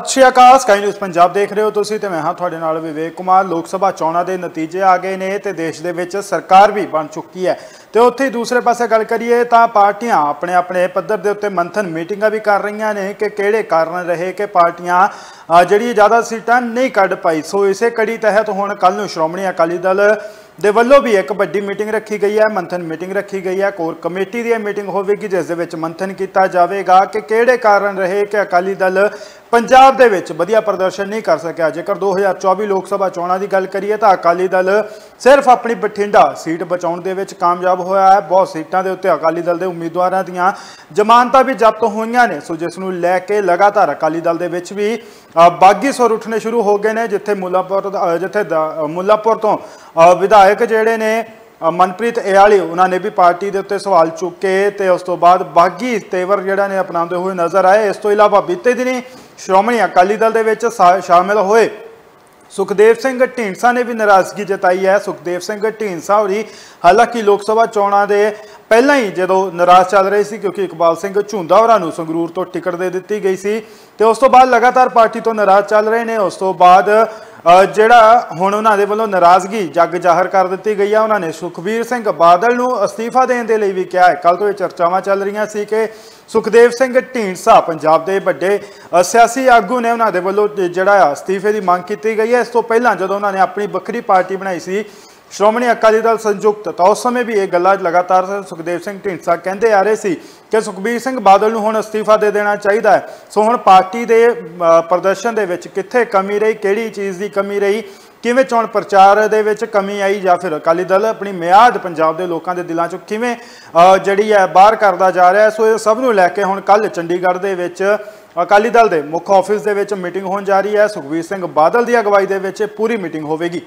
ਸਤਿ ਸ਼੍ਰੀ ਅਕਾਲ ਸਕਾਈ ਨਿਊਜ਼ ਪੰਜਾਬ ਦੇਖ ਰਹੇ ਹੋ ਤੁਸੀਂ ਤੇ ਮੈਂ ਹਾਂ ਤੁਹਾਡੇ ਨਾਲ ਵਿਵੇਕ ਕੁਮਾਰ। ਲੋਕ ਸਭਾ ਚੋਣਾਂ ਦੇ ਨਤੀਜੇ ਆ ਗਏ ਨੇ ਤੇ ਦੇਸ਼ ਦੇ ਵਿੱਚ ਸਰਕਾਰ ਵੀ ਬਣ ਚੁੱਕੀ ਹੈ। ਤੇ ਉੱਥੇ ਹੀ ਦੂਸਰੇ ਪਾਸੇ ਗੱਲ ਕਰੀਏ ਤਾਂ ਪਾਰਟੀਆਂ ਆਪਣੇ ਆਪਣੇ ਪੱਧਰ ਦੇ ਉੱਤੇ ਮੰਥਨ ਮੀਟਿੰਗਾਂ ਵੀ ਕਰ ਰਹੀਆਂ ਨੇ ਕਿ ਕਿਹੜੇ ਕਾਰਨ ਰਹੇ ਕਿ ਪਾਰਟੀਆਂ ਜਿਹੜੀ ਜ਼ਿਆਦਾ ਸੀਟਾਂ ਨਹੀਂ ਕੱਢ ਪਾਈ। ਸੋ ਇਸੇ ਕੜੀ ਤਹਿਤ ਹੁਣ ਕੱਲ ਨੂੰ ਸ਼੍ਰੋਮਣੀ ਅਕਾਲੀ ਦਲ ਦੇ ਵੱਲੋਂ ਵੀ ਇੱਕ ਵੱਡੀ ਮੀਟਿੰਗ ਰੱਖੀ ਗਈ ਹੈ, ਮੰਥਨ ਮੀਟਿੰਗ ਰੱਖੀ ਗਈ ਹੈ। ਕੋਰ ਕਮੇਟੀ ਦੀ ਇਹ ਮੀਟਿੰਗ ਹੋਵੇਗੀ, ਜਿਸ ਦੇ ਵਿੱਚ ਮੰਥਨ ਕੀਤਾ ਜਾਵੇਗਾ ਕਿ ਕਿਹੜੇ ਕਾਰਨ ਰਹੇ ਕਿ ਅਕਾਲੀ ਦਲ ਪੰਜਾਬ ਦੇ ਵਿੱਚ ਵਧੀਆ ਪ੍ਰਦਰਸ਼ਨ ਨਹੀਂ ਕਰ ਸਕਿਆ। ਜੇਕਰ 2024 ਲੋਕ ਸਭਾ ਚੋਣਾਂ ਦੀ ਗੱਲ ਕਰੀਏ ਤਾਂ ਅਕਾਲੀ ਦਲ ਸਿਰਫ ਆਪਣੀ ਬਠਿੰਡਾ ਸੀਟ ਬਚਾਉਣ ਦੇ ਵਿੱਚ ਕਾਮਯਾਬ ਹੋਇਆ ਹੈ। ਬਹੁਤ ਸੀਟਾਂ ਦੇ ਉੱਤੇ ਅਕਾਲੀ ਦਲ ਦੇ ਉਮੀਦਵਾਰਾਂ ਦੀਆਂ ਜ਼ਮਾਨਤਾਂ ਵੀ ਜ਼ਬਤ ਹੋਈਆਂ ਨੇ। ਸੋ ਜਿਸ ਨੂੰ ਲੈ ਕੇ ਲਗਾਤਾਰ ਅਕਾਲੀ ਦਲ ਦੇ ਵਿੱਚ ਵੀ ਬਾਗੀ ਸੁਰ ਉੱਠਣੇ ਸ਼ੁਰੂ ਹੋ ਗਏ ਨੇ ਜਿੱਥੇ ਮੁੱਲਾਪੁਰ ਜਿੱਥੇ ਦ- ਮੁੱਲਾਪੁਰ ਤੋਂ ਵਿਧਾਇਕ ਜਿਹੜੇ ਨੇ ਅ, ਮਨਪ੍ਰੀਤ ਇਆਲੀ ਉਹਨਾਂ ਨੇ ਵੀ ਪਾਰਟੀ ਦੇ ਉੱਤੇ ਸਵਾਲ ਚੁੱਕੇ ਤੇ ਉਸ ਤੋਂ ਬਾਅਦ ਬਾਗੀ ਤੇਵਰ ਜਿਹੜਾ ਨੇ ਅਪਣਾਉਂਦੇ ਹੋਏ ਨਜ਼ਰ ਆਏ। ਇਸ ਤੋਂ ਇਲਾਵਾ ਬੀਤੇ ਦਿਨੀ ਸ਼੍ਰੋਮਣੀ ਅਕਾਲੀ ਦਲ ਦੇ ਵਿੱਚ ਸ਼ਾ- ਸ਼ਾਮਿਲ ਹੋਏ। ਸੁਖਦੇਵ ਸਿੰਘ ਢੀਂਡਸਾ ਨੇ ਵੀ ਨਾਰਾਜ਼ਗੀ ਜਤਾਈ ਹੈ। ਸੁਖਦੇਵ ਸਿੰਘ ਢੀਂਡਸਾ ਹੋਰੀ ਹਾਲਾਂਕਿ ਲੋਕ ਸਭਾ ਚੋਣਾਂ ਦੇ ਪਹਿਲਾਂ ਹੀ ਜਦੋਂ ਨਾਰਾਜ਼ ਚੱਲ ਰਹੇ ਸੀ ਕਿਉਂਕਿ ਇਕਬਾਲ ਸਿੰਘ ਝੁੰਦਾ ਹੋਰਾਂ ਨੂੰ ਸੰਗਰੂਰ ਤੋਂ ਟਿਕਟ ਦੇ ਦਿੱਤੀ ਗਈ ਸੀ ਤੇ ਉਸ ਤੋਂ ਬਾਅਦ ਲਗਾਤਾਰ ਪਾਰਟੀ ਤੋਂ ਨਾਰਾਜ਼ ਚੱਲ ਰਹੇ ਨੇ। ਉਸ ਤੋਂ ਬਾਅਦ ਜਿਹੜਾ ਹੁਣ ਉਹਨਾਂ ਦੇ ਵੱਲੋਂ ਨਾਰਾਜ਼ਗੀ ਜੱਗ ਜ਼ਾਹਰ ਕਰ ਦਿੱਤੀ ਗਈ ਆ, ਉਹਨਾਂ ਨੇ ਸੁਖਬੀਰ ਸਿੰਘ ਬਾਦਲ ਨੂੰ ਅਸਤੀਫਾ ਦੇਣ ਦੇ ਲਈ ਵੀ ਕਿਹਾ ਹੈ। ਕੱਲ ਤੋਂ ਇਹ ਚਰਚਾਵਾਂ ਚੱਲ ਰਹੀਆਂ ਸੀ ਕਿ ਸੁਖਦੇਵ ਸਿੰਘ ਢੀਂਡਸਾ ਪੰਜਾਬ ਦੇ ਵੱਡੇ ਸਿਆਸੀ ਆਗੂ ਨੇ ਉਹਨਾਂ ਦੇ ਵੱਲੋਂ ਜਿਹੜਾ ਅਸਤੀਫੇ ਦੀ ਮੰਗ ਕੀਤੀ ਗਈ ਹੈ। ਇਸ ਤੋਂ ਪਹਿਲਾਂ ਜਦੋਂ ਉਹਨਾਂ ਨੇ ਆਪਣੀ ਵੱਖਰੀ ਪਾਰਟੀ ਬਣਾਈ ਸੀ ਸ਼੍ਰੋਮਣੀ ਅਕਾਲੀ ਦਲ ਸੰਯੁਕਤ, ਤਾਂ ਉਸ ਸਮੇਂ ਵੀ ਇਹ ਗੱਲਾਂ ਲਗਾਤਾਰ ਸੁਖਦੇਵ ਸਿੰਘ ਢੀਂਡਸਾ ਕਹਿੰਦੇ ਆ ਰਹੇ ਸੀ ਕਿ ਸੁਖਬੀਰ ਸਿੰਘ ਬਾਦਲ ਨੂੰ ਹੁਣ ਅਸਤੀਫਾ ਦੇ ਦੇਣਾ ਚਾਹੀਦਾ ਹੈ। ਸੋ ਹੁਣ ਪਾਰਟੀ ਦੇ ਪ੍ਰਦਰਸ਼ਨ ਦੇ ਵਿੱਚ ਕਿੱਥੇ ਕਮੀ ਰਹੀ, ਕਿਹੜੀ ਚੀਜ਼ ਦੀ ਕਮੀ ਰਹੀ, ਕਿਵੇਂ ਚੋਣ ਪ੍ਰਚਾਰ ਦੇ ਵਿੱਚ ਕਮੀ ਆਈ ਜਾਂ ਫਿਰ ਅਕਾਲੀ ਦਲ ਆਪਣੀ ਮਿਆਦ ਪੰਜਾਬ ਦੇ ਲੋਕਾਂ ਦੇ ਦਿਲਾਂ ਚੋਂ ਕਿਵੇਂ ਜਿਹੜੀ ਹੈ ਬਾਹਰ ਕਰਦਾ ਜਾ ਰਿਹਾ ਸੋ ਇਹ ਸਭ ਨੂੰ ਲੈ ਕੇ ਹੁਣ ਕੱਲ ਚੰਡੀਗੜ੍ਹ ਦੇ ਵਿੱਚ ਅਕਾਲੀ ਦਲ ਦੇ ਮੁੱਖ ਆਫਿਸ ਦੇ ਵਿੱਚ ਮੀਟਿੰਗ ਹੋਣ ਜਾ ਰਹੀ ਹੈ। ਸੁਖਬੀਰ ਸਿੰਘ ਬਾਦਲ ਦੀ ਅਗਵਾਈ ਦੇ ਵਿੱਚ ਪੂਰੀ ਮੀਟਿੰਗ ਹੋਵੇਗੀ।